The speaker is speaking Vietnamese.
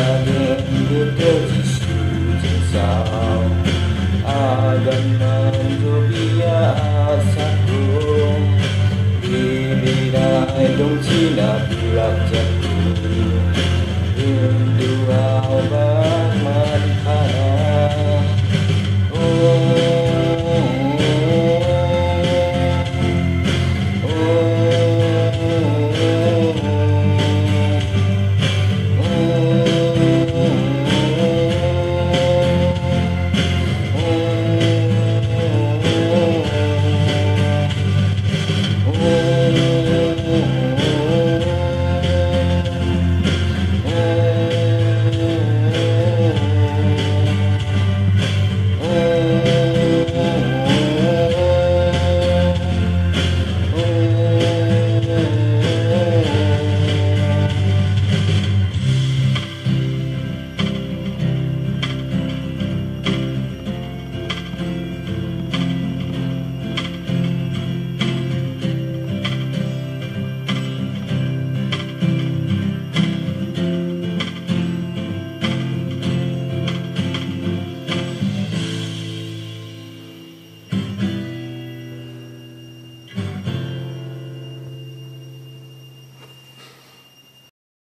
là nước của tôi Giêsu trên sao Adonai tôi bia sát cùng Vì bị đại chí là lạc chân